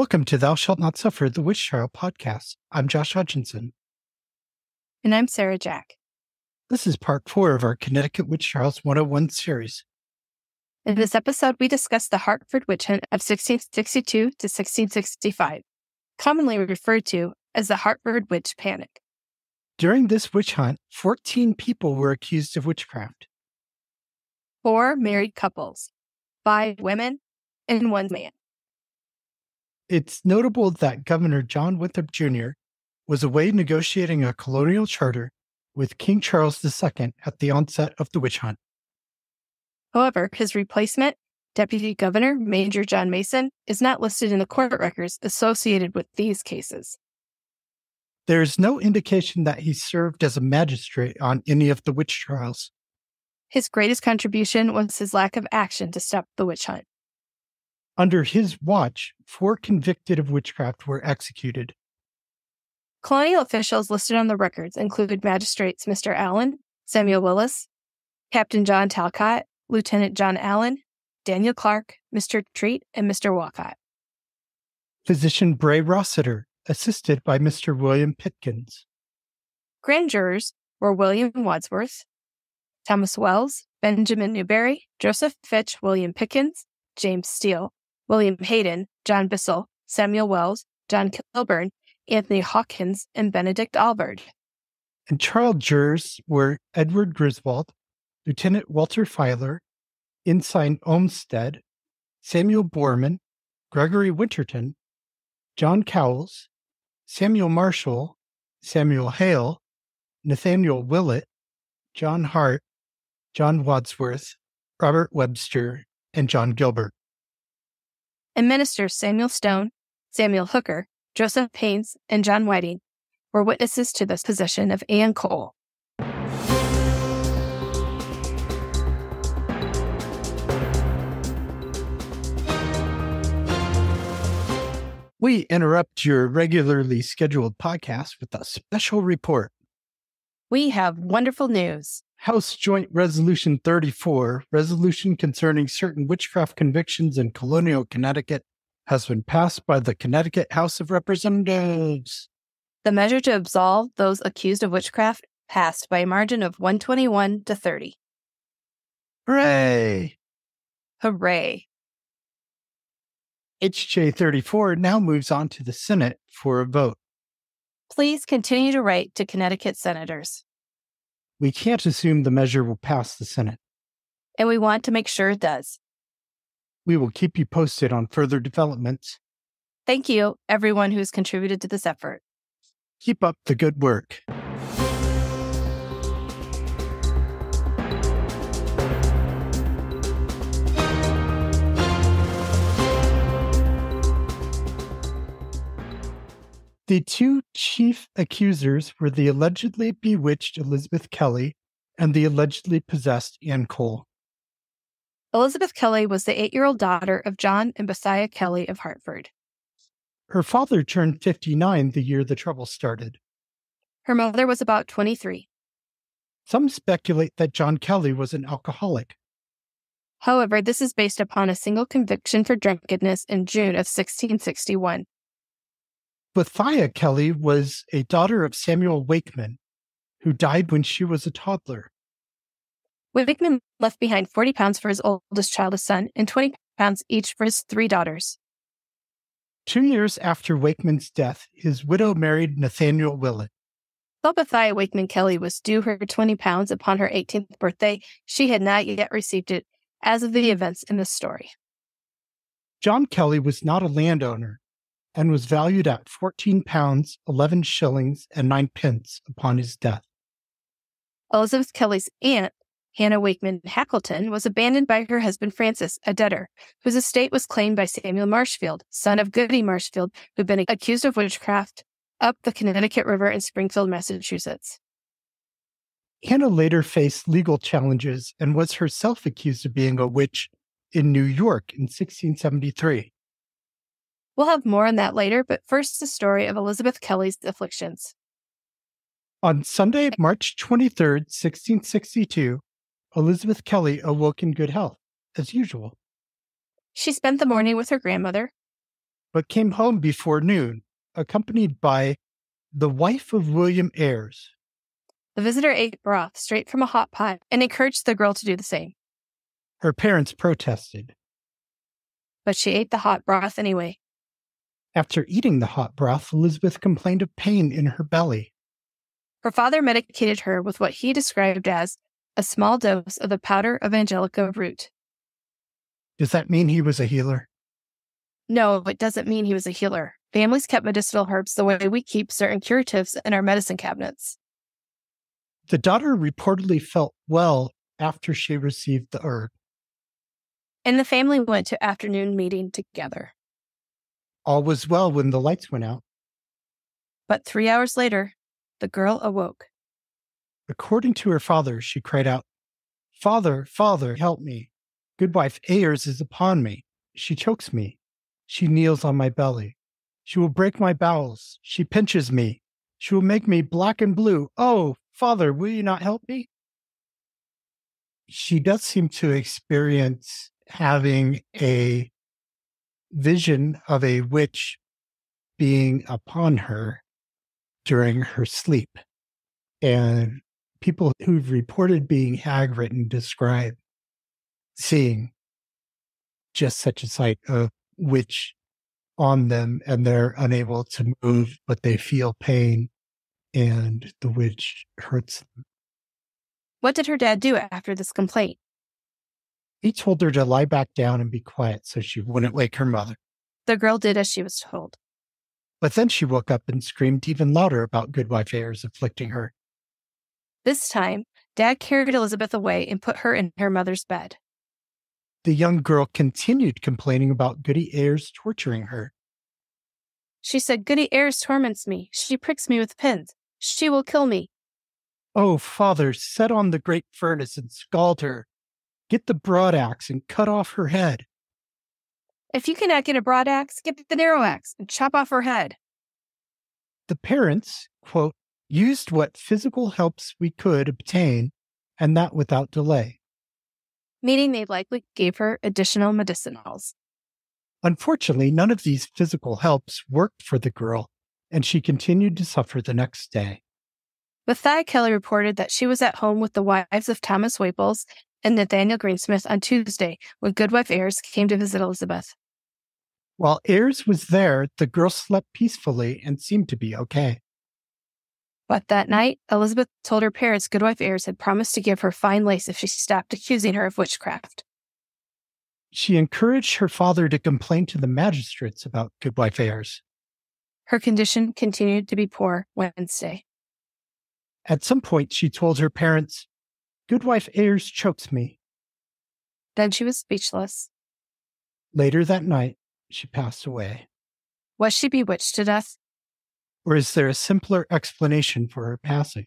Welcome to Thou Shalt Not Suffer, the Witch Trial podcast. I'm Josh Hutchinson. And I'm Sarah Jack. This is part four of our Connecticut Witch Trials 101 series. In this episode, we discuss the Hartford witch hunt of 1662 to 1665, commonly referred to as the Hartford Witch Panic. During this witch hunt, 14 people were accused of witchcraft. Four married couples, five women, and one man. It's notable that Governor John Winthrop Jr. was away negotiating a colonial charter with King Charles II at the onset of the witch hunt. However, his replacement, Deputy Governor Major John Mason, is not listed in the court records associated with these cases. There is no indication that he served as a magistrate on any of the witch trials. His greatest contribution was his lack of action to stop the witch hunt. Under his watch, four convicted of witchcraft were executed. Colonial officials listed on the records included magistrates Mr. Allen, Samuel Willis, Captain John Talcott, Lieutenant John Allen, Daniel Clark, Mr. Treat, and Mr. Walcott. Physician Bray Rossiter, assisted by Mr. William Pitkins. Grand jurors were William Wadsworth, Thomas Wells, Benjamin Newberry, Joseph Fitch, William Pickens, James Steele, William Hayden, John Bissell, Samuel Wells, John Kilburn, Anthony Hawkins, and Benedict Albert. And trial jurors were Edward Griswold, Lieutenant Walter Filer, Ensign Olmsted, Samuel Borman, Gregory Winterton, John Cowles, Samuel Marshall, Samuel Hale, Nathaniel Willett, John Hart, John Wadsworth, Robert Webster, and John Gilbert and ministers Samuel Stone, Samuel Hooker, Joseph Haynes, and John Whiting were witnesses to the position of Anne Cole. We interrupt your regularly scheduled podcast with a special report. We have wonderful news. House Joint Resolution 34, resolution concerning certain witchcraft convictions in colonial Connecticut, has been passed by the Connecticut House of Representatives. The measure to absolve those accused of witchcraft passed by a margin of 121 to 30. Hooray! Hooray. HJ 34 now moves on to the Senate for a vote. Please continue to write to Connecticut senators we can't assume the measure will pass the Senate. And we want to make sure it does. We will keep you posted on further developments. Thank you, everyone who's contributed to this effort. Keep up the good work. The two chief accusers were the allegedly bewitched Elizabeth Kelly and the allegedly possessed Anne Cole. Elizabeth Kelly was the eight year old daughter of John and Bethia Kelly of Hartford. Her father turned 59 the year the trouble started. Her mother was about 23. Some speculate that John Kelly was an alcoholic. However, this is based upon a single conviction for drunkenness in June of 1661. Bethia Kelly was a daughter of Samuel Wakeman, who died when she was a toddler. Wakeman left behind 40 pounds for his oldest child, a son, and 20 pounds each for his three daughters. Two years after Wakeman's death, his widow married Nathaniel Willett. Though Bethia Wakeman Kelly was due her 20 pounds upon her 18th birthday, she had not yet received it as of the events in this story. John Kelly was not a landowner, and was valued at 14 pounds, 11 shillings, and 9 pence upon his death. Elizabeth Kelly's aunt, Hannah Wakeman Hackleton, was abandoned by her husband Francis, a debtor, whose estate was claimed by Samuel Marshfield, son of Goody Marshfield, who'd been accused of witchcraft up the Connecticut River in Springfield, Massachusetts. Hannah later faced legal challenges and was herself accused of being a witch in New York in 1673. We'll have more on that later, but first, the story of Elizabeth Kelly's afflictions. On Sunday, March 23rd, 1662, Elizabeth Kelly awoke in good health, as usual. She spent the morning with her grandmother. but came home before noon, accompanied by the wife of William Ayres. The visitor ate broth straight from a hot pot and encouraged the girl to do the same. Her parents protested. But she ate the hot broth anyway. After eating the hot broth, Elizabeth complained of pain in her belly. Her father medicated her with what he described as a small dose of the powder of angelica root. Does that mean he was a healer? No, it doesn't mean he was a healer. Families kept medicinal herbs the way we keep certain curatives in our medicine cabinets. The daughter reportedly felt well after she received the herb. And the family went to afternoon meeting together. All was well when the lights went out. But three hours later, the girl awoke. According to her father, she cried out, Father, Father, help me. Goodwife Ayres is upon me. She chokes me. She kneels on my belly. She will break my bowels. She pinches me. She will make me black and blue. Oh, Father, will you not help me? She does seem to experience having a vision of a witch being upon her during her sleep. And people who've reported being hag ridden describe seeing just such a sight of witch on them and they're unable to move, but they feel pain and the witch hurts them. What did her dad do after this complaint? He told her to lie back down and be quiet so she wouldn't wake her mother. The girl did as she was told. But then she woke up and screamed even louder about Goodwife Ayres afflicting her. This time, Dad carried Elizabeth away and put her in her mother's bed. The young girl continued complaining about Goody Ayres torturing her. She said, Goody Ayres torments me. She pricks me with pins. She will kill me. Oh, father, set on the great furnace and scald her. Get the broad axe and cut off her head. If you cannot get a broad axe, get the narrow axe and chop off her head. The parents, quote, used what physical helps we could obtain, and that without delay. Meaning they likely gave her additional medicinals. Unfortunately, none of these physical helps worked for the girl, and she continued to suffer the next day. Bethia Kelly reported that she was at home with the wives of Thomas Waples and Nathaniel Greensmith on Tuesday when Goodwife Ayres came to visit Elizabeth. While Ayres was there, the girl slept peacefully and seemed to be okay. But that night, Elizabeth told her parents Goodwife Ayres had promised to give her fine lace if she stopped accusing her of witchcraft. She encouraged her father to complain to the magistrates about Goodwife Ayres. Her condition continued to be poor Wednesday. At some point, she told her parents, Goodwife Ayres chokes me. Then she was speechless. Later that night, she passed away. Was she bewitched to death? Or is there a simpler explanation for her passing?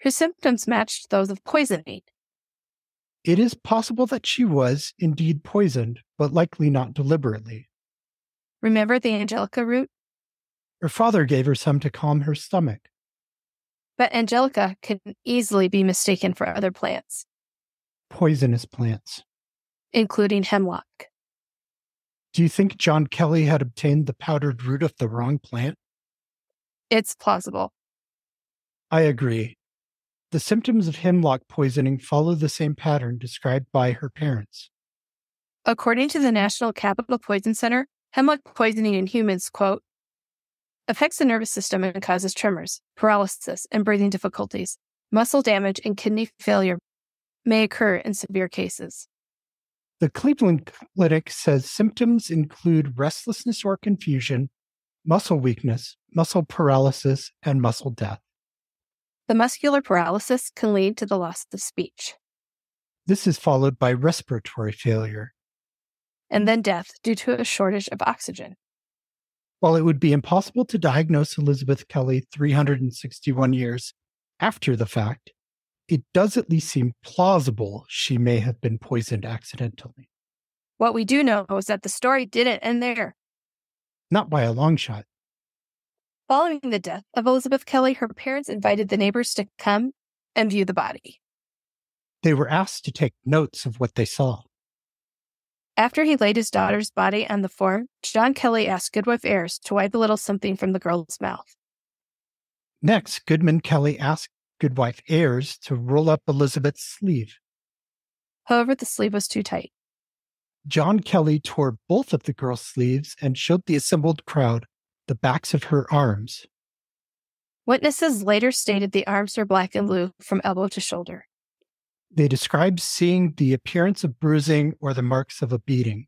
Her symptoms matched those of poisoning. It is possible that she was indeed poisoned, but likely not deliberately. Remember the angelica root? Her father gave her some to calm her stomach. But angelica can easily be mistaken for other plants, Poisonous plants. including hemlock. Do you think John Kelly had obtained the powdered root of the wrong plant? It's plausible. I agree. The symptoms of hemlock poisoning follow the same pattern described by her parents. According to the National Capital Poison Center, hemlock poisoning in humans, quote, affects the nervous system and causes tremors, paralysis, and breathing difficulties. Muscle damage and kidney failure may occur in severe cases. The Cleveland Clinic says symptoms include restlessness or confusion, muscle weakness, muscle paralysis, and muscle death. The muscular paralysis can lead to the loss of speech, This is followed by respiratory failure. and then death due to a shortage of oxygen. While it would be impossible to diagnose Elizabeth Kelly 361 years after the fact, it does at least seem plausible she may have been poisoned accidentally. What we do know is that the story didn't end there. Not by a long shot. Following the death of Elizabeth Kelly, her parents invited the neighbors to come and view the body. They were asked to take notes of what they saw. After he laid his daughter's body on the form, John Kelly asked Goodwife Ayers to wipe a little something from the girl's mouth. Next, Goodman Kelly asked Goodwife Ayers to roll up Elizabeth's sleeve. However, the sleeve was too tight. John Kelly tore both of the girl's sleeves and showed the assembled crowd the backs of her arms. Witnesses later stated the arms were black and blue from elbow to shoulder. They described seeing the appearance of bruising or the marks of a beating.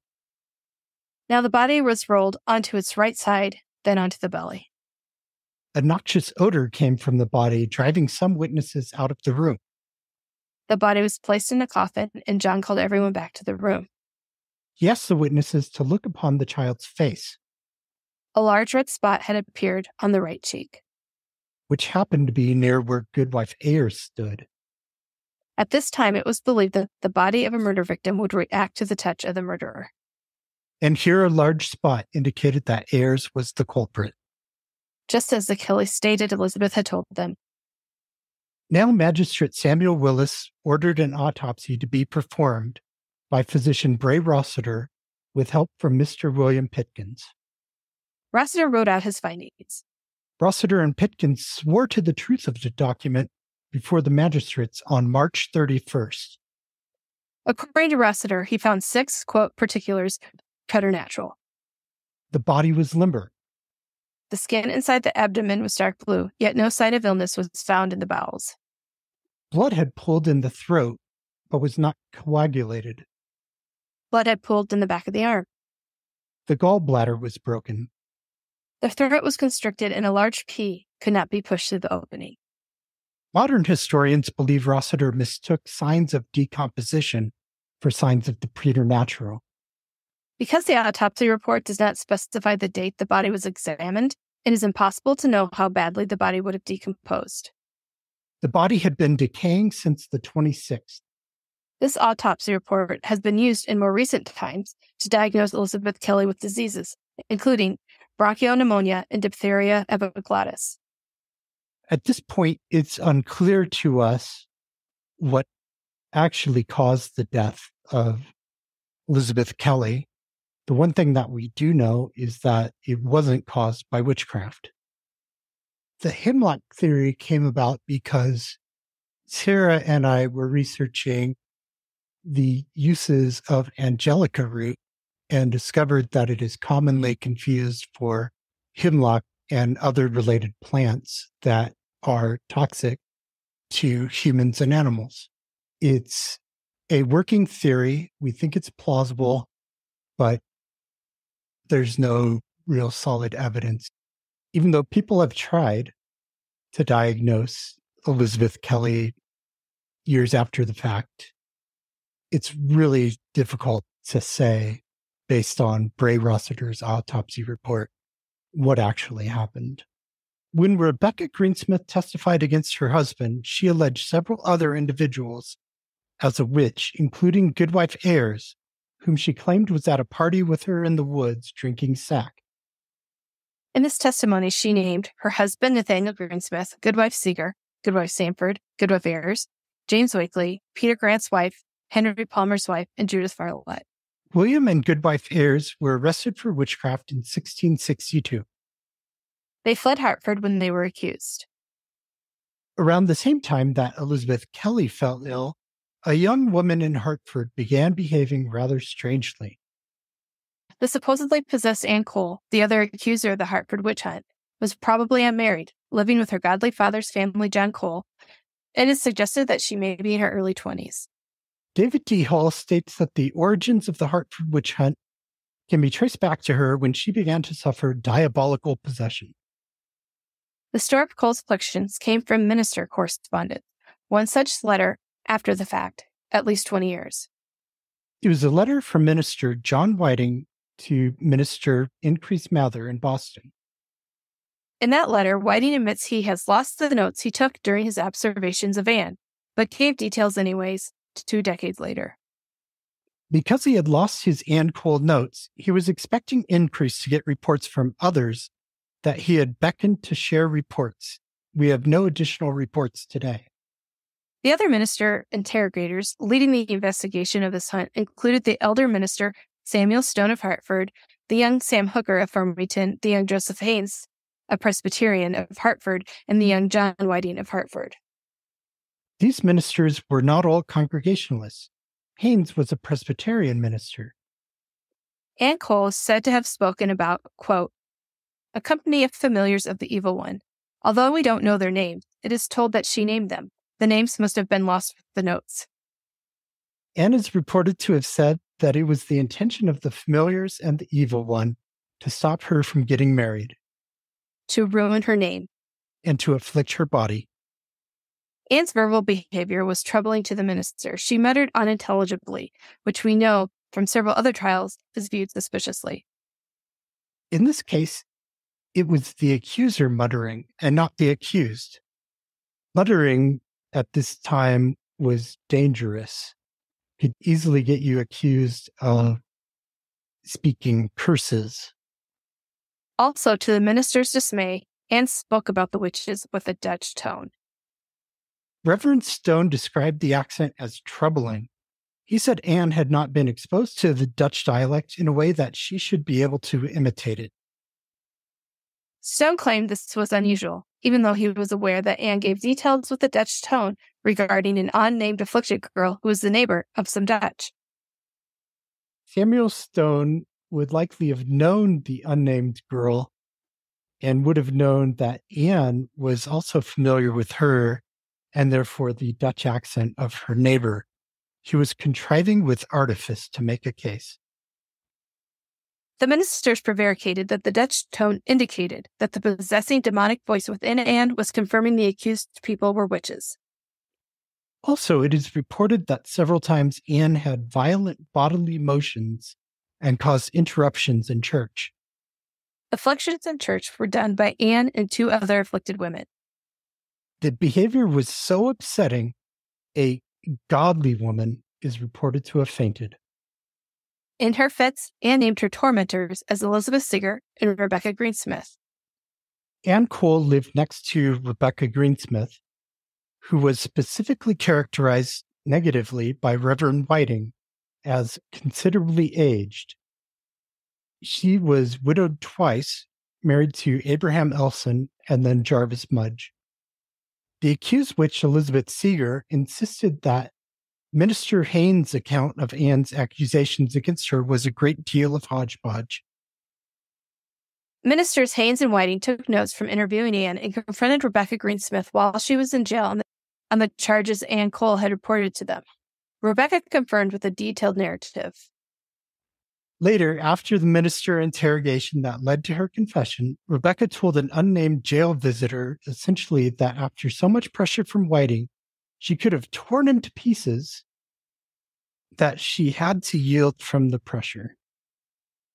Now the body was rolled onto its right side, then onto the belly. A noxious odor came from the body, driving some witnesses out of the room. The body was placed in a coffin, and John called everyone back to the room. He asked the witnesses to look upon the child's face. A large red spot had appeared on the right cheek, which happened to be near where Goodwife Ayers stood. At this time, it was believed that the body of a murder victim would react to the touch of the murderer. And here a large spot indicated that Ayers was the culprit. Just as the Kelly stated Elizabeth had told them. Now, Magistrate Samuel Willis ordered an autopsy to be performed by physician Bray Rossiter with help from Mr. William Pitkins. Rossiter wrote out his findings. Rossiter and Pitkins swore to the truth of the document before the magistrates on March 31st. According to Rossiter, he found six, quote, particulars preternatural. The body was limber. The skin inside the abdomen was dark blue, yet no sign of illness was found in the bowels. Blood had pooled in the throat, but was not coagulated. Blood had pooled in the back of the arm. The gallbladder was broken. The throat was constricted and a large pea could not be pushed through the opening. Modern historians believe Rossiter mistook signs of decomposition for signs of the preternatural. Because the autopsy report does not specify the date the body was examined, it is impossible to know how badly the body would have decomposed. The body had been decaying since the 26th. This autopsy report has been used in more recent times to diagnose Elizabeth Kelly with diseases, including bronchial pneumonia and diphtheria epiglottis. At this point, it's unclear to us what actually caused the death of Elizabeth Kelly. The one thing that we do know is that it wasn't caused by witchcraft. The hemlock theory came about because Sarah and I were researching the uses of angelica root and discovered that it is commonly confused for hemlock and other related plants that are toxic to humans and animals. It's a working theory. We think it's plausible, but there's no real solid evidence. Even though people have tried to diagnose Elizabeth Kelly years after the fact, it's really difficult to say based on Bray Rossiter's autopsy report what actually happened. When Rebecca Greensmith testified against her husband, she alleged several other individuals as a witch, including Goodwife Ayers, whom she claimed was at a party with her in the woods drinking sack. In this testimony, she named her husband, Nathaniel Greensmith, Goodwife Seeger, Goodwife Sanford, Goodwife Ayers, James Wakely, Peter Grant's wife, Henry Palmer's wife, and Judith Varlet. William and Goodwife Ayers were arrested for witchcraft in 1662. They fled Hartford when they were accused. Around the same time that Elizabeth Kelly fell ill, a young woman in Hartford began behaving rather strangely. The supposedly possessed Anne Cole, the other accuser of the Hartford witch hunt, was probably unmarried, living with her godly father's family, John Cole. It is suggested that she may be in her early 20s. David D. Hall states that the origins of the Hartford witch hunt can be traced back to her when she began to suffer diabolical possession. The story of Cole's afflictions came from minister correspondence, one such letter after the fact, at least 20 years. It was a letter from Minister John Whiting to Minister Increase Mather in Boston. In that letter, Whiting admits he has lost the notes he took during his observations of Anne, but gave details anyways, two decades later. Because he had lost his Anne Cole notes, he was expecting Increase to get reports from others that he had beckoned to share reports. We have no additional reports today. The other minister interrogators leading the investigation of this hunt included the elder minister Samuel Stone of Hartford, the young Sam Hooker of Farmington, the young Joseph Haynes, a Presbyterian of Hartford, and the young John Whiting of Hartford. These ministers were not all Congregationalists. Haynes was a Presbyterian minister. Anne Cole is said to have spoken about, quote, a company of familiars of the evil one. Although we don't know their names, it is told that she named them. The names must have been lost with the notes. Anne is reported to have said that it was the intention of the familiars and the evil one to stop her from getting married, To ruin her name. and to afflict her body. Anne's verbal behavior was troubling to the minister. She muttered unintelligibly, which we know from several other trials is viewed suspiciously. In this case, it was the accuser muttering and not the accused. Muttering at this time was dangerous. Could easily get you accused of speaking curses. Also, to the minister's dismay, Anne spoke about the witches with a Dutch tone. Reverend Stone described the accent as troubling. He said Anne had not been exposed to the Dutch dialect in a way that she should be able to imitate it. Stone claimed this was unusual, even though he was aware that Anne gave details with a Dutch tone regarding an unnamed afflicted girl who was the neighbor of some Dutch. Samuel Stone would likely have known the unnamed girl and would have known that Anne was also familiar with her and therefore the Dutch accent of her neighbor. He was contriving with artifice to make a case. The ministers prevaricated that the Dutch tone indicated that the possessing demonic voice within Anne was confirming the accused people were witches. Also, it is reported that several times Anne had violent bodily motions and caused interruptions in church. Afflictions in church were done by Anne and two other afflicted women. The behavior was so upsetting, a godly woman is reported to have fainted. In her fits, Anne named her tormentors as Elizabeth Sigger and Rebecca Greensmith. Anne Cole lived next to Rebecca Greensmith, who was specifically characterized negatively by Reverend Whiting as considerably aged. She was widowed twice, married to Abraham Elson and then Jarvis Mudge. The accused witch Elizabeth Seeger insisted that Minister Haynes' account of Anne's accusations against her was a great deal of hodgepodge. Ministers Haynes and Whiting took notes from interviewing Anne and confronted Rebecca Greensmith while she was in jail on the, on the charges Anne Cole had reported to them. Rebecca confirmed with a detailed narrative. Later, after the minister interrogation that led to her confession, Rebecca told an unnamed jail visitor essentially that after so much pressure from Whiting, she could have torn him to pieces, that she had to yield from the pressure.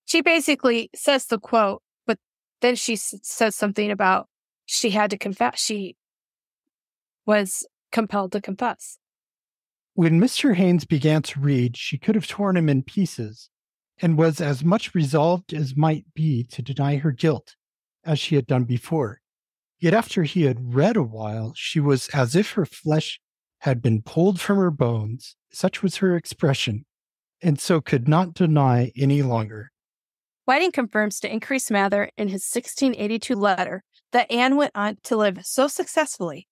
She basically says the quote, but then she s- says something about she had to confess. She was compelled to confess. When Mr. Haynes began to read, she could have torn him in pieces and was as much resolved as might be to deny her guilt as she had done before. Yet after he had read a while, she was as if her flesh had been pulled from her bones, such was her expression, and so could not deny any longer. Whiting confirms to Increase Mather in his 1682 letter that Anne went on to live so successfully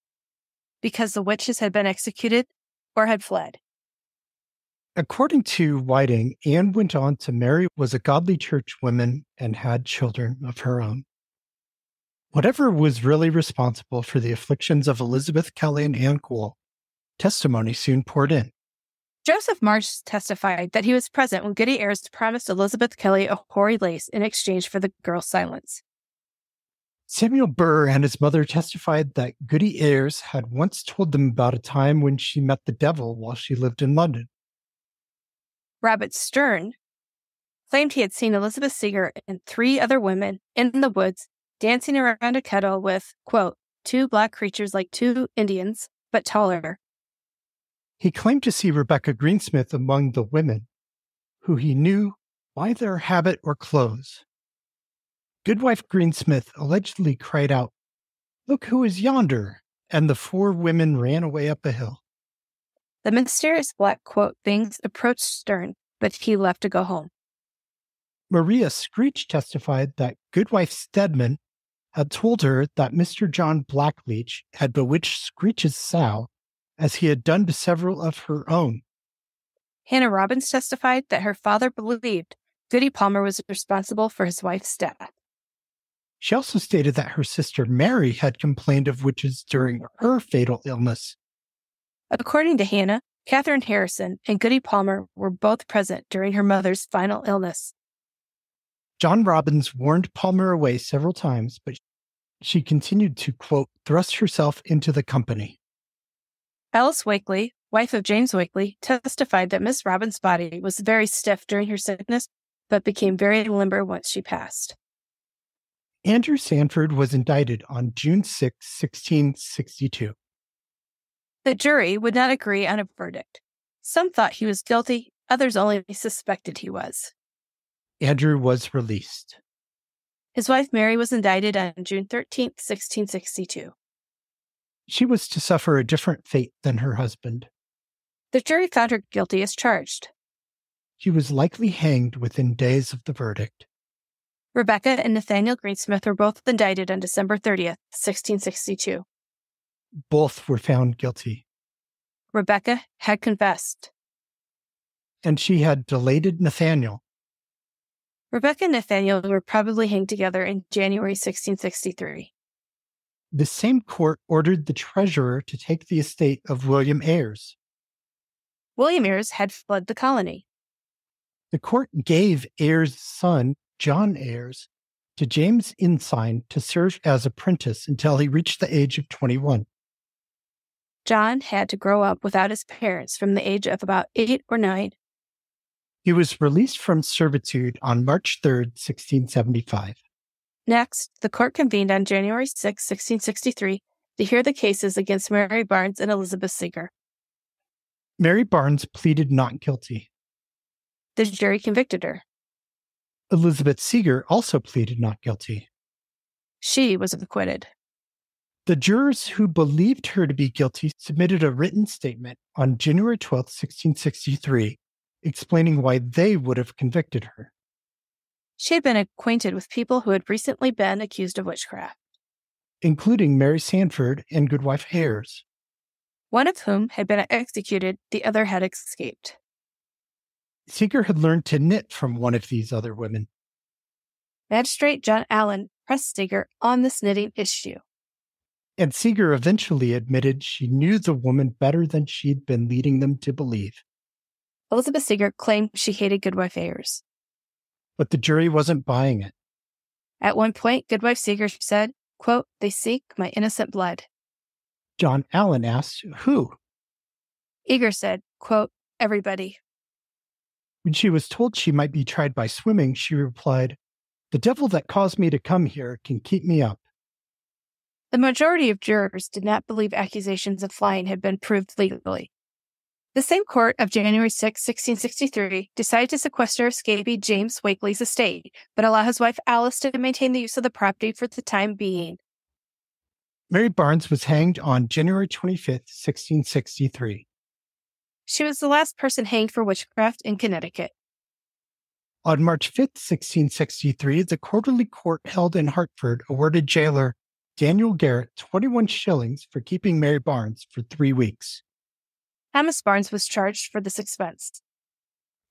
because the witches had been executed or had fled. According to Whiting, Anne went on to marry, was a godly churchwoman, and had children of her own. Whatever was really responsible for the afflictions of Elizabeth Kelly and Anne Cole, testimony soon poured in. Joseph Marsh testified that he was present when Goody Ayres promised Elizabeth Kelly a hoary lace in exchange for the girl's silence. Samuel Burr and his mother testified that Goody Ayres had once told them about a time when she met the devil while she lived in London. Robert Stern claimed he had seen Elizabeth Seeger and three other women in the woods dancing around a kettle with, quote, two black creatures like two Indians, but taller. He claimed to see Rebecca Greensmith among the women, who he knew by their habit or clothes. Goodwife Greensmith allegedly cried out, Look who is yonder! And the four women ran away up a hill. The mysterious black quote things approached Stern, but he left to go home. Maria Screech testified that Goodwife Stedman had told her that Mr. John Blackleach had bewitched Screech's sow, as he had done to several of her own. Hannah Robbins testified that her father believed Goody Palmer was responsible for his wife's death. She also stated that her sister Mary had complained of witches during her fatal illness. According to Hannah, Catherine Harrison and Goody Palmer were both present during her mother's final illness. John Robbins warned Palmer away several times, but she continued to, quote, thrust herself into the company. Alice Wakely, wife of James Wakely, testified that Miss Robbins' body was very stiff during her sickness, but became very limber once she passed. Andrew Sanford was indicted on June 6, 1662. The jury would not agree on a verdict. Some thought he was guilty, others only suspected he was. Andrew was released. His wife Mary was indicted on June 13, 1662. She was to suffer a different fate than her husband. The jury found her guilty as charged. She was likely hanged within days of the verdict. Rebecca and Nathaniel Greensmith were both indicted on December 30th, 1662. Both were found guilty. Rebecca had confessed. And she had delated Nathaniel. Rebecca and Nathaniel were probably hanged together in January 1663. The same court ordered the treasurer to take the estate of William Ayres. William Ayres had fled the colony. The court gave Ayres' son, John Ayres, to James Ensign to serve as apprentice until he reached the age of 21. John had to grow up without his parents from the age of about eight or nine. He was released from servitude on March 3, 1675. Next, the court convened on January 6, 1663, to hear the cases against Mary Barnes and Elizabeth Seeger. Mary Barnes pleaded not guilty. The jury convicted her. Elizabeth Seeger also pleaded not guilty. She was acquitted. The jurors who believed her to be guilty submitted a written statement on January 12, 1663, explaining why they would have convicted her. She had been acquainted with people who had recently been accused of witchcraft, including Mary Sanford and Goodwife mm-hmm. Hares, One of whom had been executed, the other had escaped. Seeger had learned to knit from one of these other women. Magistrate John Allen pressed Seeger on this knitting issue. And Seeger eventually admitted she knew the woman better than she'd been leading them to believe. Elizabeth Seeger claimed she hated Goodwife Ayres. But the jury wasn't buying it. At one point, Goodwife Seeger said, quote, They seek my innocent blood. John Allen asked, Who? Eager said, quote, Everybody. When she was told she might be tried by swimming, she replied, The devil that caused me to come here can keep me up. The majority of jurors did not believe accusations of flying had been proved legally. The same court of January 6, 1663, decided to sequester escapee James Wakely's estate, but allow his wife Alice to maintain the use of the property for the time being. Mary Barnes was hanged on January 25, 1663. She was the last person hanged for witchcraft in Connecticut. On March 5, 1663, the quarterly court held in Hartford awarded jailer Daniel Garrett 21 shillings for keeping Mary Barnes for three weeks. Thomas Barnes was charged for this expense.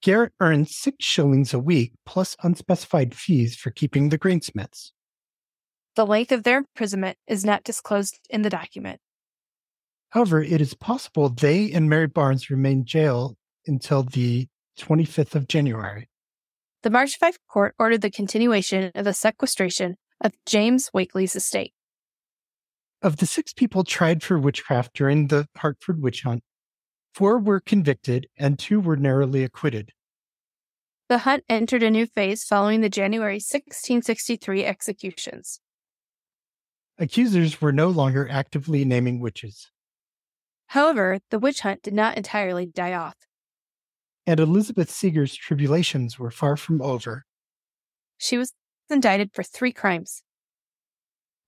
Garrett earned six shillings a week plus unspecified fees for keeping the greensmiths. The length of their imprisonment is not disclosed in the document. However, it is possible they and Mary Barnes remained jailed until the 25th of January. The March 5 court ordered the continuation of the sequestration of James Wakely's estate. Of the six people tried for witchcraft during the Hartford witch hunt, four were convicted and two were narrowly acquitted. The hunt entered a new phase following the January 1663 executions. Accusers were no longer actively naming witches. However, the witch hunt did not entirely die off. And Elizabeth Seeger's tribulations were far from over. She was indicted for three crimes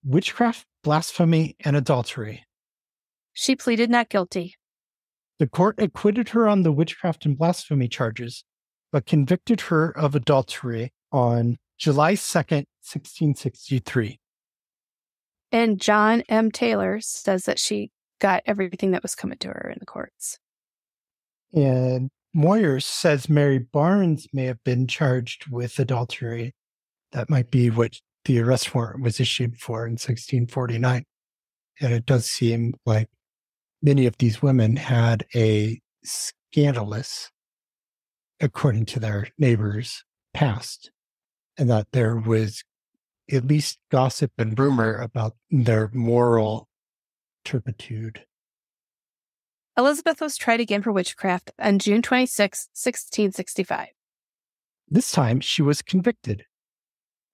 witchcraft, blasphemy, and adultery. She pleaded not guilty. The court acquitted her on the witchcraft and blasphemy charges, but convicted her of adultery on July 2nd, 1663. And John M. Taylor says that she got everything that was coming to her in the courts. And Moyer says Mary Barnes may have been charged with adultery. That might be what the arrest warrant was issued for in 1649. And it does seem like many of these women had a scandalous, according to their neighbors, past, and that there was at least gossip and rumor about their moral turpitude. Elizabeth was tried again for witchcraft on June 26, 1665. This time she was convicted.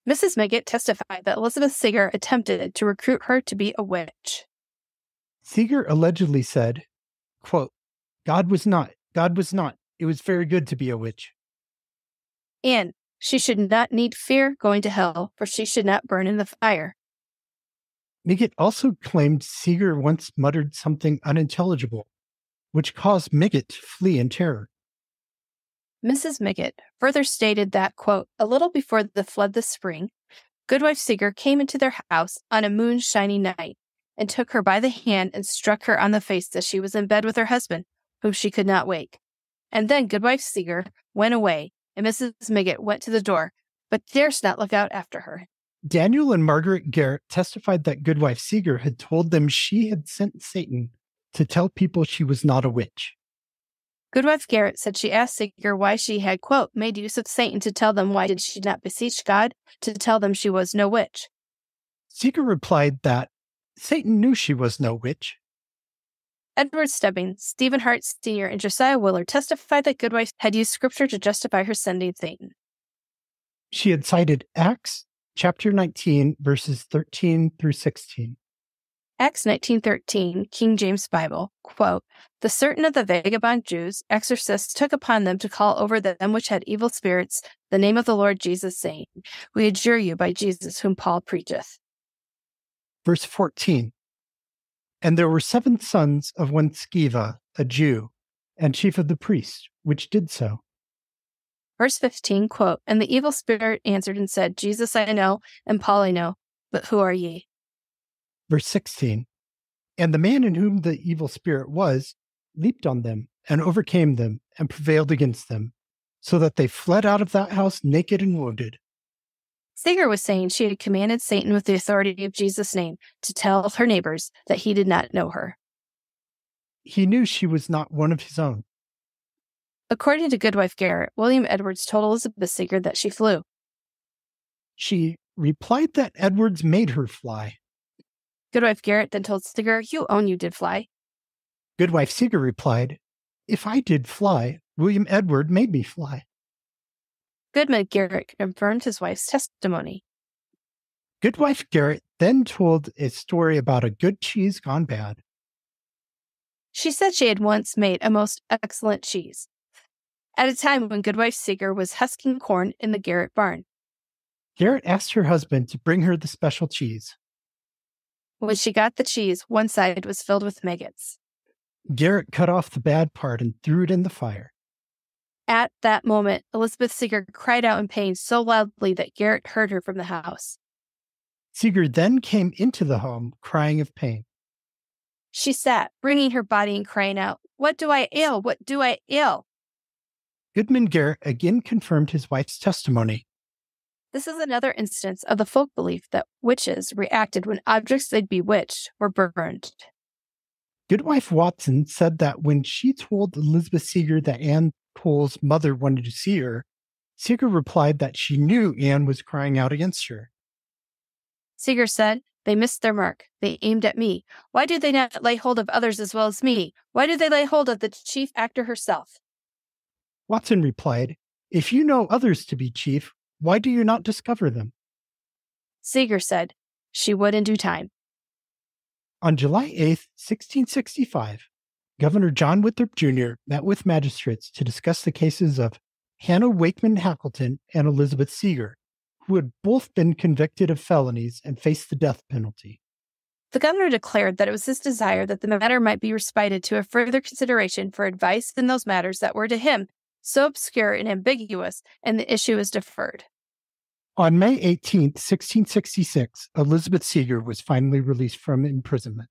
Mrs. Miggot testified that Elizabeth Siger attempted to recruit her to be a witch. Siger allegedly said, quote, God was not, God was not. It was very good to be a witch. And she should not need fear going to hell, for she should not burn in the fire. Miggot also claimed Siger once muttered something unintelligible, which caused Miggot to flee in terror. Mrs. Miggot further stated that, quote, a little before the flood this spring, Goodwife Siger came into their house on a moonshiny night and took her by the hand and struck her on the face as she was in bed with her husband, whom she could not wake. And then Goodwife Siger went away, and Mrs. Miggot went to the door, but durst not look out after her. Daniel and Margaret Garrett testified that Goodwife Siger had told them she had sent Satan to tell people she was not a witch. Goodwife Garrett said she asked Siger why she had, quote, made use of Satan to tell them why did she not beseech God to tell them she was no witch. Siger replied that Satan knew she was no witch. Edward Stebbing, Stephen Hart Sr., and Josiah Willard testified that Goodwife had used scripture to justify her sending Satan. She had cited Acts chapter 19, verses 13 through 16. Acts 19:13, King James Bible, quote, "The certain of the vagabond Jews, exorcists, took upon them to call over them which had evil spirits the name of the Lord Jesus, saying, We adjure you by Jesus whom Paul preacheth." Verse 14. And there were seven sons of one Sceva, a Jew, and chief of the priests, which did so. Verse 15, quote, And the evil spirit answered and said, Jesus I know, and Paul I know, but who are ye? Verse 16 And the man in whom the evil spirit was leaped on them and overcame them and prevailed against them, so that they fled out of that house naked and wounded. Siger was saying she had commanded Satan with the authority of Jesus' name to tell her neighbors that he did not know her. He knew she was not one of his own. According to Goodwife Garrett, William Edwards told Elizabeth Siger that she flew. She replied that Edwards made her fly. Goodwife Garrett then told Siger, You own you did fly. Goodwife Siger replied, If I did fly, William Edward made me fly. Goodman Garrett confirmed his wife's testimony. Goodwife Garrett then told a story about a good cheese gone bad. She said she had once made a most excellent cheese at a time when Goodwife Siger was husking corn in the Garrett barn. Garrett asked her husband to bring her the special cheese. When she got the cheese, one side was filled with maggots. Garrett cut off the bad part and threw it in the fire. At that moment, Elizabeth Siger cried out in pain so loudly that Garrett heard her from the house. Siger then came into the home, crying of pain. She sat, wringing her body and crying out, What do I ill? What do I ill? Goodman Garrett again confirmed his wife's testimony. This is another instance of the folk belief that witches reacted when objects they'd bewitched were burned. Goodwife Watson said that when she told Elizabeth Siger that Anne Cole's mother wanted to see her, Siger replied that she knew Anne was crying out against her. Siger said, They missed their mark. They aimed at me. Why do they not lay hold of others as well as me? Why do they lay hold of the chief actor herself? Watson replied, If you know others to be chief, why do you not discover them? Siger said, She would in due time. On July 8, 1665, Governor John Winthrop Jr. met with magistrates to discuss the cases of Hannah Wakeman Hackleton and Elizabeth Siger, who had both been convicted of felonies and faced the death penalty. The governor declared that it was his desire that the matter might be respited to a further consideration for advice in those matters that were to him so obscure and ambiguous, and the issue was deferred. On May 18, 1666, Elizabeth Seeger was finally released from imprisonment.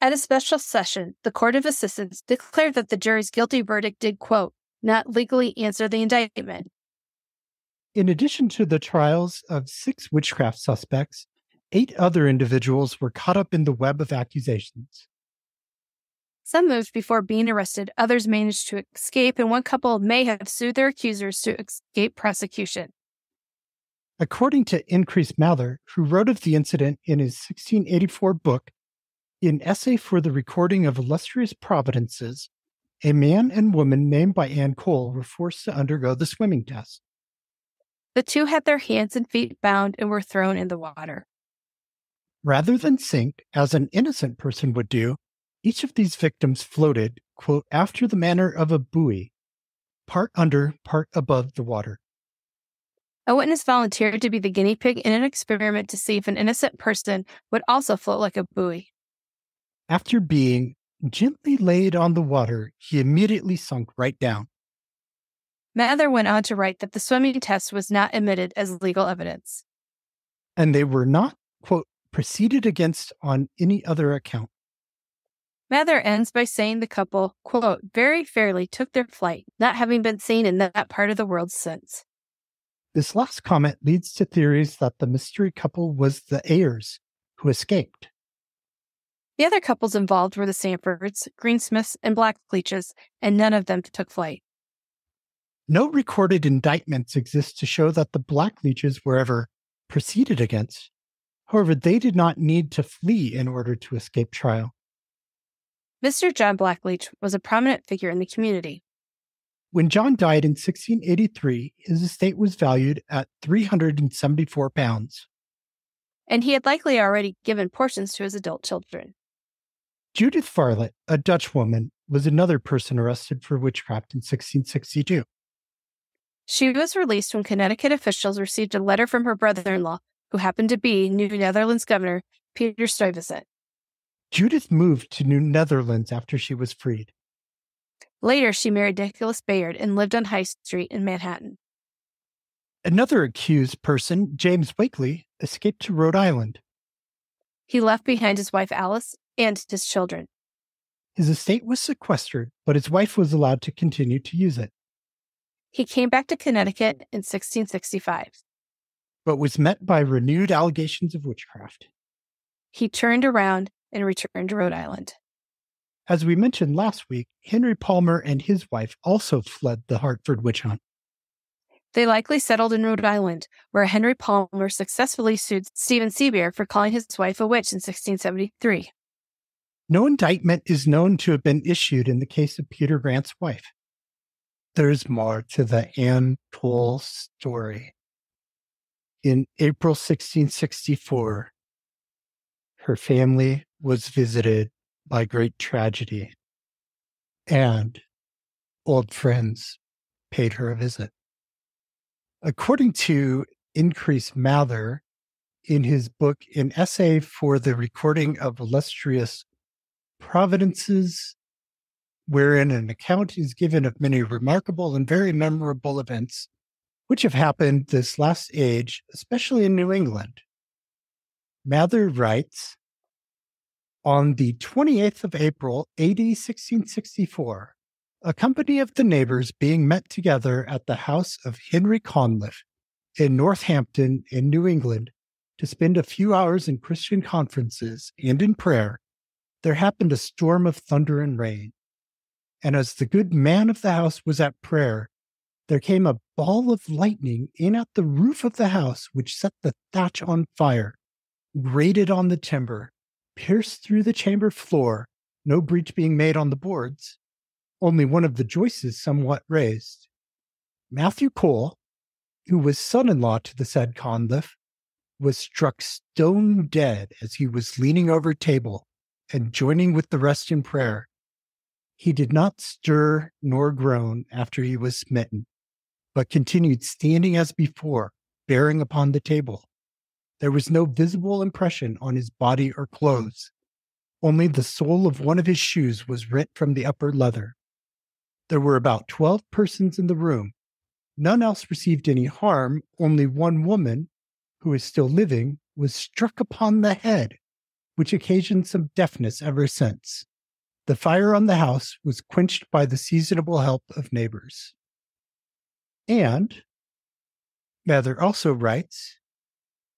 At a special session, the Court of Assistants declared that the jury's guilty verdict did, quote, not legally answer the indictment. In addition to the trials of six witchcraft suspects, eight other individuals were caught up in the web of accusations. Some moved before being arrested, others managed to escape, and one couple may have sued their accusers to escape prosecution. According to Increase Mather, who wrote of the incident in his 1684 book, In Essay for the Recording of Illustrious Providences, a man and woman named by Anne Cole were forced to undergo the swimming test. The two had their hands and feet bound and were thrown in the water. Rather than sink, as an innocent person would do, each of these victims floated, quote, after the manner of a buoy, part under, part above the water. A witness volunteered to be the guinea pig in an experiment to see if an innocent person would also float like a buoy. After being gently laid on the water, he immediately sunk right down. Mather went on to write that the swimming test was not admitted as legal evidence. And they were not, quote, proceeded against on any other account. Mather ends by saying the couple, quote, very fairly took their flight, not having been seen in that part of the world since. This last comment leads to theories that the mystery couple was the Ayers who escaped. The other couples involved were the Sanfords, Greensmiths, and Blackleaches, and none of them took flight. No recorded indictments exist to show that the Blackleaches were ever proceeded against. However, they did not need to flee in order to escape trial. Mr. John Blackleach was a prominent figure in the community. When John died in 1683, his estate was valued at 374 pounds. And he had likely already given portions to his adult children. Judith Varlet, a Dutch woman, was another person arrested for witchcraft in 1662. She was released when Connecticut officials received a letter from her brother in law, who happened to be New Netherlands Governor Peter Stuyvesant. Judith moved to New Netherlands after she was freed. Later, she married Nicholas Bayard and lived on High Street in Manhattan. Another accused person, James Wakely, escaped to Rhode Island. He left behind his wife Alice and his children. His estate was sequestered, but his wife was allowed to continue to use it. He came back to Connecticut in 1665. But was met by renewed allegations of witchcraft. He turned around and returned to Rhode Island. As we mentioned last week, Henry Palmer and his wife also fled the Hartford witch hunt. They likely settled in Rhode Island, where Henry Palmer successfully sued Stephen Seabeer for calling his wife a witch in 1673. No indictment is known to have been issued in the case of Peter Grant's wife. There's more to the Anne Cole story. In April 1664, her family was visited by great tragedy, and old friends paid her a visit. According to Increase Mather, in his book, An Essay for the Recording of Illustrious Providences, wherein an account is given of many remarkable and very memorable events which have happened this last age, especially in New England. Mather writes On the 28th of April, AD 1664, a company of the neighbors being met together at the house of Henry Cunliffe in Northampton, in New England, to spend a few hours in Christian conferences and in prayer, there happened a storm of thunder and rain. And as the good man of the house was at prayer, there came a ball of lightning in at the roof of the house, which set the thatch on fire grated on the timber, pierced through the chamber floor, no breach being made on the boards, only one of the joists somewhat raised. Matthew Cole, who was son in law to the said Cunliffe, was struck stone dead as he was leaning over table and joining with the rest in prayer. He did not stir nor groan after he was smitten, but continued standing as before, bearing upon the table. There was no visible impression on his body or clothes. Only the sole of one of his shoes was rent from the upper leather. There were about 12 persons in the room, None else received any harm. Only one woman, who is still living, was struck upon the head, which occasioned some deafness ever since. The fire on the house was quenched by the seasonable help of neighbors. And Mather also writes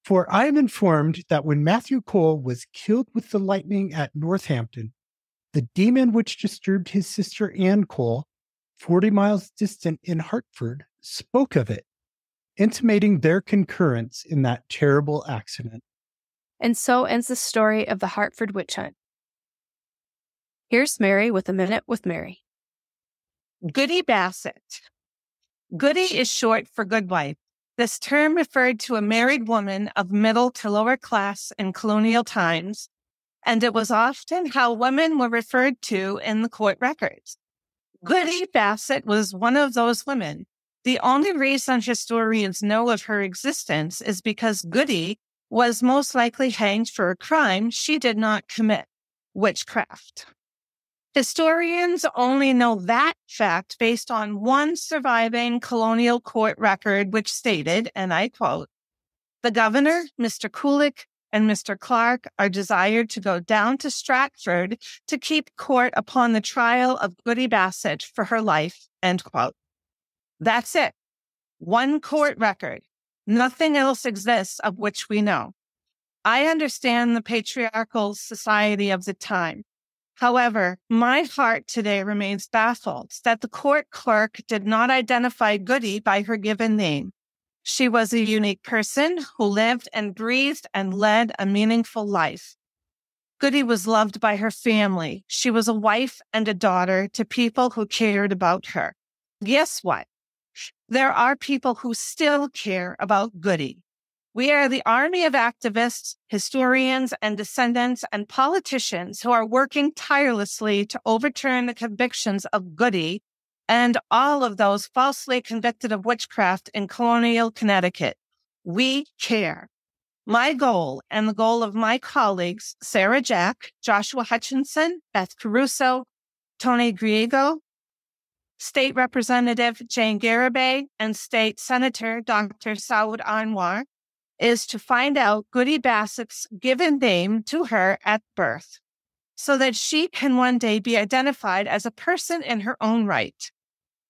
For I am informed that when Matthew Cole was killed with the lightning at Northampton, the demon which disturbed his sister Anne Cole, 40 miles distant in Hartford, spoke of it, intimating their concurrence in that terrible accident. And so ends the story of the Hartford witch hunt. Here's Mary with a minute with Mary. Goody Bassett. Goody is short for good wife. This term referred to a married woman of middle to lower class in colonial times, and it was often how women were referred to in the court records. Goody Bassett was one of those women. The only reason historians know of her existence is because Goody was most likely hanged for a crime she did not commit witchcraft. Historians only know that fact based on one surviving colonial court record, which stated, and I quote, the governor, Mr. Cullick, and Mr. Clark are desired to go down to Stratford to keep court upon the trial of Goody Bassett for her life, end quote. That's it. One court record. Nothing else exists of which we know. I understand the patriarchal society of the time. However, my heart today remains baffled that the court clerk did not identify Goody by her given name. She was a unique person who lived and breathed and led a meaningful life. Goody was loved by her family. She was a wife and a daughter to people who cared about her. Guess what? There are people who still care about Goody. We are the army of activists, historians, and descendants and politicians who are working tirelessly to overturn the convictions of Goody and all of those falsely convicted of witchcraft in colonial Connecticut. We care. My goal and the goal of my colleagues, Sarah Jack, Joshua Hutchinson, Beth Caruso, Tony Griego, State Representative Jane Garibay, and State Senator Dr. Saud Anwar, is to find out Goody Bassett's given name to her at birth so that she can one day be identified as a person in her own right.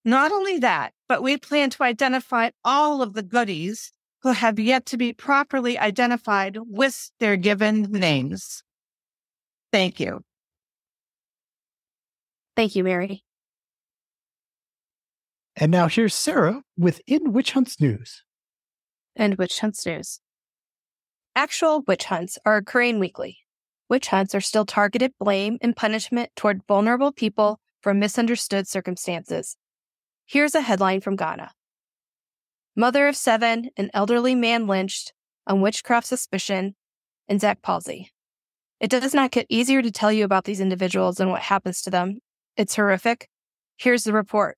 Not only that, but we plan to identify all of the goodies who have yet to be properly identified with their given names. Thank you. Thank you, Mary. And now here's Sarah with In Witch Hunts News. And Witch Hunts News. Actual witch hunts are occurring weekly. Witch hunts are still targeted blame and punishment toward vulnerable people for misunderstood circumstances. Here's a headline from Ghana Mother of seven, an elderly man lynched on witchcraft suspicion and Zakpalsi. It does not get easier to tell you about these individuals and what happens to them. It's horrific. Here's the report.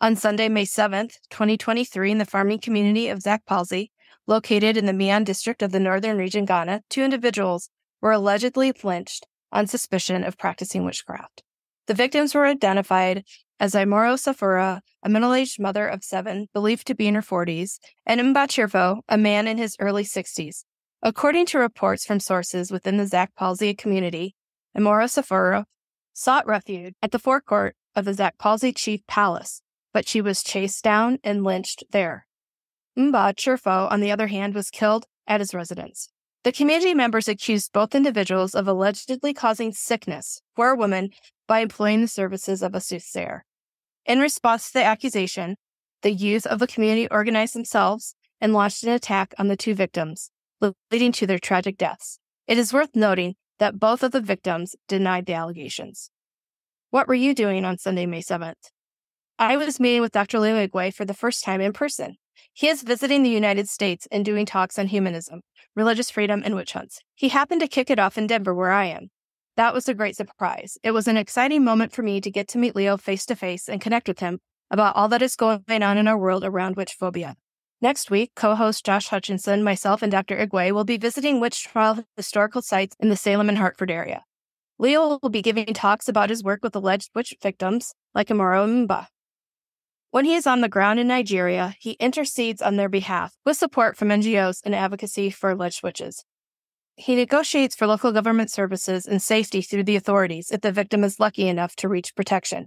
On Sunday, May 7th, 2023, in the farming community of Zakpalsi, located in the Mion district of the northern region Ghana, two individuals were allegedly lynched on suspicion of practicing witchcraft. The victims were identified as Imoro Safura, a middle aged mother of seven, believed to be in her 40s, and Mbachirfo, a man in his early 60s. According to reports from sources within the palsy community, Imoro Safura sought refuge at the forecourt of the palsy chief palace, but she was chased down and lynched there. Mba Chirfo, on the other hand, was killed at his residence. The community members accused both individuals of allegedly causing sickness for a woman by employing the services of a soothsayer. In response to the accusation, the youth of the community organized themselves and launched an attack on the two victims, leading to their tragic deaths. It is worth noting that both of the victims denied the allegations. What were you doing on Sunday, May 7th? I was meeting with Dr. Leo Igwe for the first time in person. He is visiting the United States and doing talks on humanism, religious freedom, and witch hunts. He happened to kick it off in Denver, where I am. That was a great surprise. It was an exciting moment for me to get to meet Leo face to face and connect with him about all that is going on in our world around witch phobia. Next week, co host Josh Hutchinson, myself, and Dr. Igwe will be visiting witch trial historical sites in the Salem and Hartford area. Leo will be giving talks about his work with alleged witch victims like Amaro Mba. When he is on the ground in Nigeria, he intercedes on their behalf with support from NGOs and advocacy for alleged witches. He negotiates for local government services and safety through the authorities if the victim is lucky enough to reach protection.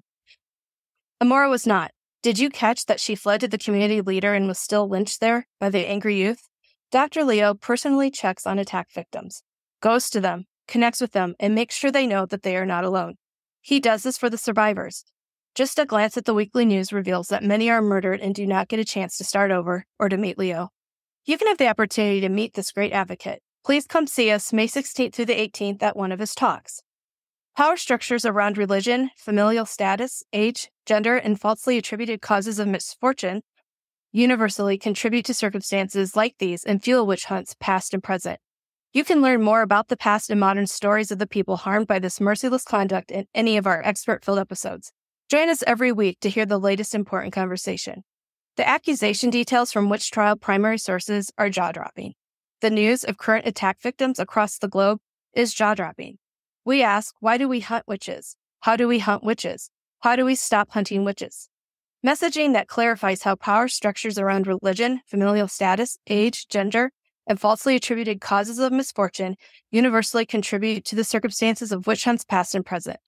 Amora was not. Did you catch that she fled to the community leader and was still lynched there by the angry youth? Dr. Leo personally checks on attack victims, goes to them, connects with them, and makes sure they know that they are not alone. He does this for the survivors. Just a glance at the weekly news reveals that many are murdered and do not get a chance to start over or to meet Leo. You can have the opportunity to meet this great advocate. Please come see us May 16th through the 18th at one of his talks. Power structures around religion, familial status, age, gender, and falsely attributed causes of misfortune universally contribute to circumstances like these and fuel witch hunts past and present. You can learn more about the past and modern stories of the people harmed by this merciless conduct in any of our expert filled episodes. Join us every week to hear the latest important conversation. The accusation details from witch trial primary sources are jaw dropping. The news of current attack victims across the globe is jaw dropping. We ask, why do we hunt witches? How do we hunt witches? How do we stop hunting witches? Messaging that clarifies how power structures around religion, familial status, age, gender, and falsely attributed causes of misfortune universally contribute to the circumstances of witch hunts past and present.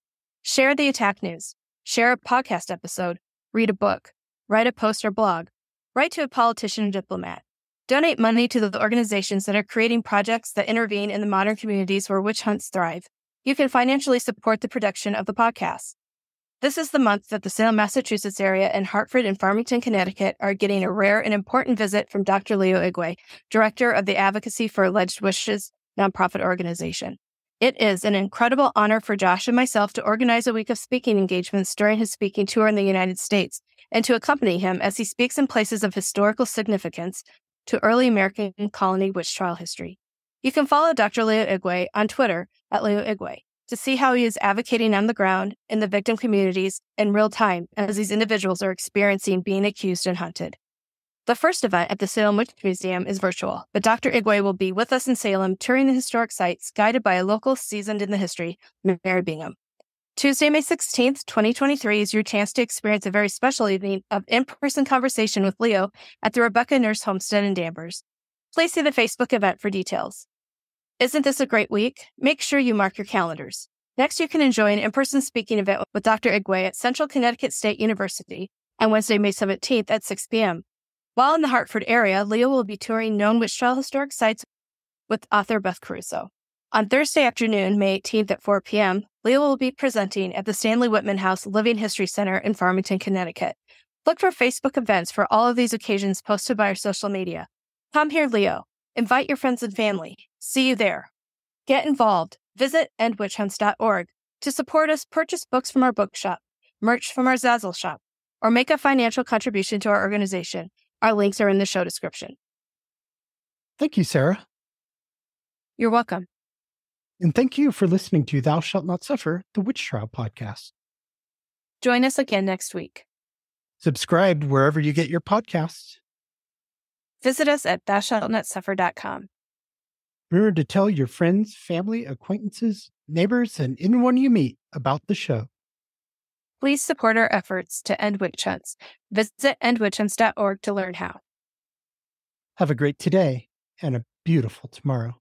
Share the attack news. Share a podcast episode. Read a book. Write a post or blog. Write to a politician or diplomat. Donate money to the organizations that are creating projects that intervene in the modern communities where witch hunts thrive. You can financially support the production of the podcast. This is the month that the Salem, Massachusetts area and Hartford and Farmington, Connecticut are getting a rare and important visit from Dr. Leo Igwe, director of the Advocacy for Alleged Witches nonprofit organization. It is an incredible honor for Josh and myself to organize a week of speaking engagements during his speaking tour in the United States and to accompany him as he speaks in places of historical significance to early American colony witch trial history. You can follow Dr. Leo Igwe on Twitter at Leo Igwe to see how he is advocating on the ground in the victim communities in real time as these individuals are experiencing being accused and hunted. The first event at the Salem Witch Museum is virtual, but Dr. Igwe will be with us in Salem touring the historic sites, guided by a local seasoned in the history, Mary Bingham. Tuesday, May 16th, 2023 is your chance to experience a very special evening of in-person conversation with Leo at the Rebecca Nurse Homestead in Danvers. Please see the Facebook event for details. Isn't this a great week? Make sure you mark your calendars. Next, you can enjoy an in-person speaking event with Dr. Igwe at Central Connecticut State University on Wednesday, May 17th at 6 p.m. While in the Hartford area, Leo will be touring known witch trial historic sites with author Beth Caruso. On Thursday afternoon, May 18th at 4 p.m., Leo will be presenting at the Stanley Whitman House Living History Center in Farmington, Connecticut. Look for Facebook events for all of these occasions posted by our social media. Come here, Leo. Invite your friends and family. See you there. Get involved. Visit endwitchhunts.org. To support us, purchase books from our bookshop, merch from our Zazzle shop, or make a financial contribution to our organization. Our links are in the show description. Thank you, Sarah. You're welcome. And thank you for listening to Thou Shalt Not Suffer, the Witch Trial podcast. Join us again next week. Subscribe wherever you get your podcasts. Visit us at thoushaltnotsuffer.com. Remember to tell your friends, family, acquaintances, neighbors, and anyone you meet about the show. Please support our efforts to end witch hunts. Visit endwitchhunts.org to learn how. Have a great today and a beautiful tomorrow.